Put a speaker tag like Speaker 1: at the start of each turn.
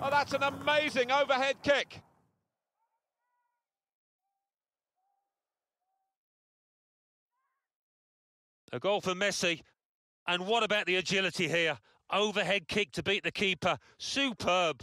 Speaker 1: Oh, that's an amazing overhead kick.
Speaker 2: A goal for Messi. And what about the agility here? Overhead kick to beat the keeper. Superb.